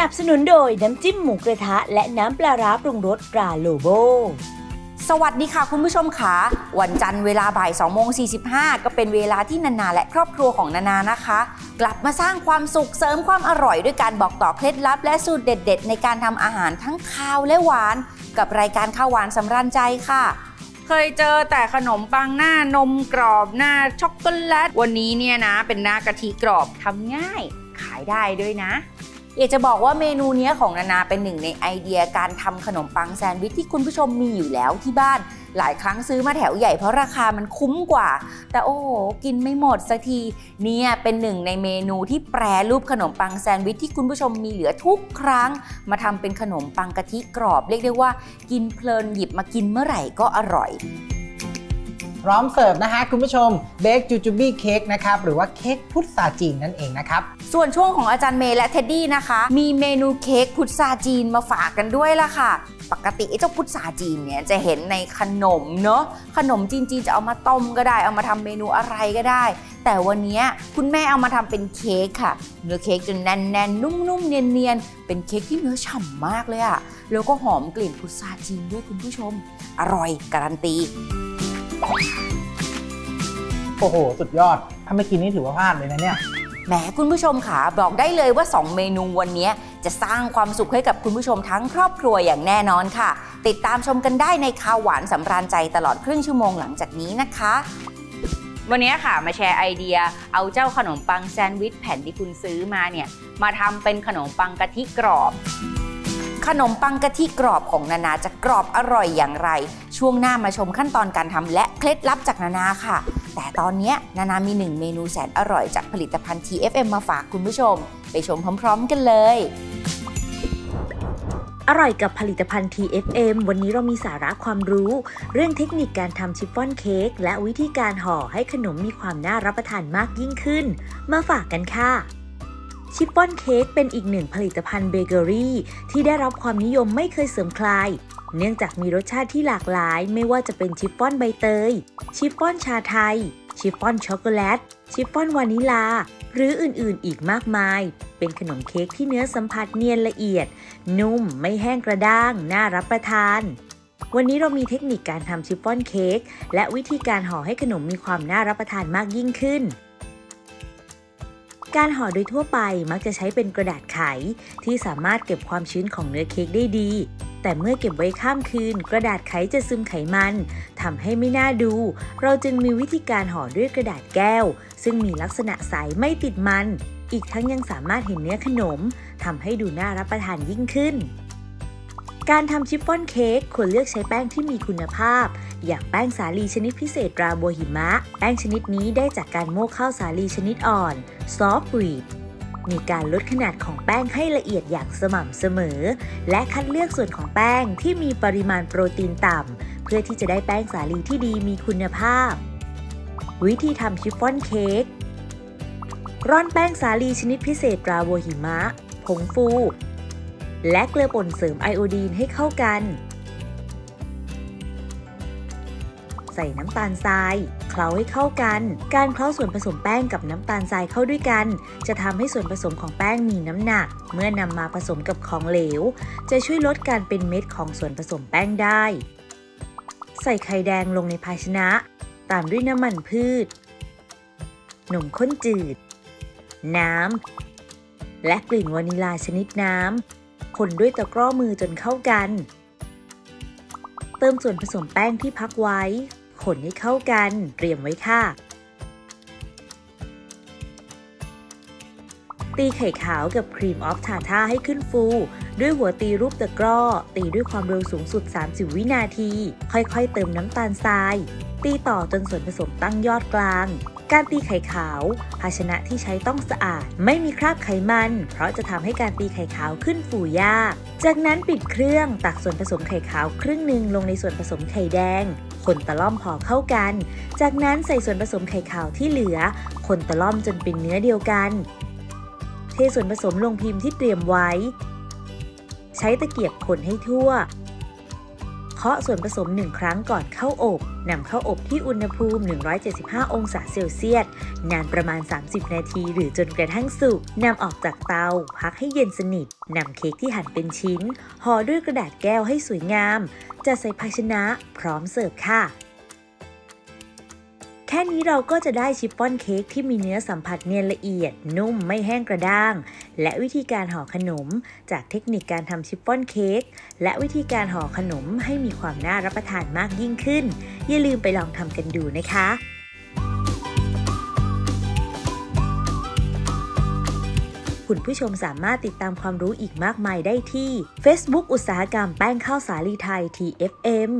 นับสนุนโดยน้ำจิ้มหมูกระทะ และน้ำปลาร้าปรุงรสตราโลโบ สวัสดีค่ะคุณผู้ชมค่ะวันจันทร์เวลาบ่าย2โมง45 ก็เป็นเวลาที่นานาและครอบครัวของนานานะคะ กลับมาสร้างความสุขเสริมความอร่อยด้วยการบอกต่อเคล็ดลับ และสูตรเด็ด ๆ ในการทำอาหารทั้งคาวและหวาน กับรายการข้าวหวานสำราญใจค่ะเคยเจอแต่ขนมปังหน้านมกรอบหน้าช็อกโกแลต วันนี้เนี่ยนะ เป็นหน้ากะทิกรอบทำง่าย ขายได้ด้วยนะ อยากจะบอกว่าเมนูนี้ของนานาเป็นหนึ่งในไอเดียการทำขนมปังแซนด์วิชที่คุณผู้ชมมีอยู่แล้วที่บ้าน หลายครั้งซื้อมาแถวใหญ่เพราะราคามันคุ้มกว่า แต่โอ้โหกินไม่หมดสักทีเนี่ยเป็นหนึ่งในเมนูที่แปรรูปขนมปังแซนด์วิชที่คุณผู้ชมมีเหลือทุกครั้ง มาทำเป็นขนมปังกะทิกรอบ เรียกได้ว่า กินเพลินหยิบมากินเมื่อไหร่ก็อร่อย พร้อมเสิร์ฟนะฮะคุณผู้ชมbaked jujube cake นะครับหรือว่าเค้กพุทราจีนนั่นเองนะครับ ส่วนช่วงของอาจารย์เมย์และเท็ดดี้นะคะ มีเมนูเค้กพุทราจีนมาฝากกันด้วยล่ะค่ะ ปกติไอ้เจ้าพุทราจีนเนี่ยจะเห็นในขนมเนอะขนมจีนจีนจะเอามาต้มก็ได้เอามาทำเมนูอะไรก็ได้ แต่วันนี้คุณแม่เอามาทำเป็นเค้กค่ะ เนื้อเค้กจะแน่นๆนุ่มๆเนียนๆเป็นเค้กที่เนื้อฉ่ำมากเลยอะแล้วก็หอมกลิ่นพุทราจีนด้วยคุณผู้ชม อร่อยการันตี โอ้โห สุดยอด ถ้าไม่กินนี่ถือว่าพลาดเลยนะเนี่ย แหมคุณผู้ชมค่ะบอกได้เลยว่า 2 เมนูวันนี้จะสร้างความสุขให้กับคุณผู้ชมทั้งครอบครัวอย่างแน่นอนค่ะ ติดตามชมกันได้ในข่าวหวานสำราญใจตลอดครึ่งชั่วโมงหลังจากนี้นะคะ วันนี้ค่ะมาแชร์ไอเดีย เอาเจ้าขนมปังแซนด์วิชแผ่นที่คุณซื้อมาเนี่ยมาทำเป็นขนมปังกะทิกรอบ ขนมปังกะทิกรอบของนานาจะกรอบอร่อยอย่างไร ช่วงหน้ามาชมขั้นตอนการทำและเคล็ดลับจากนานาค่ะ แต่ตอนนี้นานามีหนึ่งเมนูแสนอร่อยจากผลิตภัณฑ์ TFM มาฝากคุณผู้ชม ไปชมพร้อม ๆ กันเลยอร่อยกับผลิตภัณฑ์ TFM วันนี้เรามีสาระความรู้ เรื่องเทคนิคการทำชิฟฟ่อนเค้กและวิธีการห่อให้ขนมมีความน่ารับประทานมากยิ่งขึ้น มาฝากกันค่ะ ชิฟฟ่อนเค้กเป็นอีกหนึ่งผลิตภัณฑ์เบเกอรี่ที่ได้รับความนิยมไม่เคยเสื่อมคลาย เนื่องจากมีรสชาติที่หลากหลาย ไม่ว่าจะเป็นชิฟฟ่อนใบเตย ชิฟฟ่อนชาไทย ชิฟฟ่อนช็อกโกแลต ชิฟฟ่อนวานิลา หรืออื่นๆ อีกมากมาย เป็นขนมเค้กที่เนื้อสัมผัสเนียนละเอียด นุ่มไม่แห้งกระด้าง น่ารับประทานวันนี้เรามีเทคนิคการทำชิฟฟ่อนเค้กและวิธีการห่อให้ขนมมีความน่ารับประทานมากยิ่งขึ้น การห่อโดยทั่วไปมักจะใช้เป็นกระดาษไข ที่สามารถเก็บความชื้นของเนื้อเค้กได้ดี แต่เมื่อเก็บไว้ข้ามคืน กระดาษไขจะซึมไขมันทำให้ไม่น่าดู เราจึงมีวิธีการห่อด้วยกระดาษแก้ว ซึ่งมีลักษณะใสไม่ติดมัน อีกทั้งยังสามารถเห็นเนื้อขนมทำให้ดูน่ารับประทานยิ่งขึ้น การทำชิฟฟ่อนเค้กควรเลือกใช้แป้งที่มีคุณภาพ อย่างแป้งสาลีชนิดพิเศษราโบหิมะ แป้งชนิดนี้ได้จากการโม่ข้าวสาลีชนิดอ่อนซอฟต์รีดมีการลดขนาดของแป้งให้ละเอียดอย่างสม่ำเสมอ และคัดเลือกส่วนของแป้งที่มีปริมาณโปรตีนต่ำ เพื่อที่จะได้แป้งสาลีที่ดีมีคุณภาพ วิธีทำชิฟฟ่อนเค้กร่อนแป้งสาลีชนิดพิเศษราโวหิมะ ผงฟู และเกลือป่นเสริมไอโอดีนให้เข้ากัน ใส่น้ำตาลทราย เคล้าให้เข้ากัน การเคล้าส่วนผสมแป้งกับน้ำตาลทรายเข้าด้วยกัน จะทำให้ส่วนผสมของแป้งมีน้ำหนัก เมื่อนำมาผสมกับของเหลว จะช่วยลดการเป็นเม็ดของส่วนผสมแป้งได้ ใส่ไข่แดงลงในภาชนะ ตามด้วยน้ำมันพืชนมข้นจืด น้ำ และกลิ่นวานิลาชนิดน้ำ คนด้วยตะกร้อมือจนเข้ากัน เติมส่วนผสมแป้งที่พักไว้ คนให้เข้ากัน เตรียมไว้ค่ะ ตีไข่ขาวกับครีมออฟทาท่าให้ขึ้นฟู ด้วยหัวตีรูปตะกร้อ ตีด้วยความเร็วสูงสุด 30 วินาที ค่อยๆ เติมน้ำตาลทราย ตีต่อจนส่วนผสมตั้งยอดกลาง การตีไข่ขาว ภาชนะที่ใช้ต้องสะอาด ไม่มีคราบไขมัน เพราะจะทำให้การตีไข่ขาวขึ้นฟูยาก จากนั้นปิดเครื่องตักส่วนผสมไข่ขาวครึ่งหนึ่งลงในส่วนผสมไข่แดง คนตะล่อมพอเข้ากัน จากนั้นใส่ส่วนผสมไข่ขาวที่เหลือ คนตะล่อมจนเป็นเนื้อเดียวกัน เทส่วนผสมลงพิมพ์ที่เตรียมไว้ ใช้ตะเกียบคนให้ทั่ว เคาะส่วนผสมหนึ่งครั้งก่อนเข้าอบนำเข้าอบที่อุณหภูมิ 175 องศาเซลเซียส นานประมาณ 30 นาที หรือจนกระทั่งสุกนำออกจากเตา พักให้เย็นสนิทนำเค้กที่หั่นเป็นชิ้นห่อด้วยกระดาษแก้วให้สวยงามจัดใส่ภาชนะพร้อมเสิร์ฟค่ะแค่นี้เราก็จะได้ชิฟฟ่อนเค้กที่มีเนื้อสัมผัสเนียนละเอียด นุ่มไม่แห้งกระด้าง และวิธีการห่อขนม จากเทคนิคการทำชิฟฟ่อนเค้กและวิธีการห่อขนมให้มีความน่ารับประทานมากยิ่งขึ้น อย่าลืมไปลองทำกันดูนะคะคุณผู้ชมสามารถติดตามความรู้อีกมากมายได้ที่ Facebook อุตสาหกรรมแป้งข้าวสาลีไทย TFM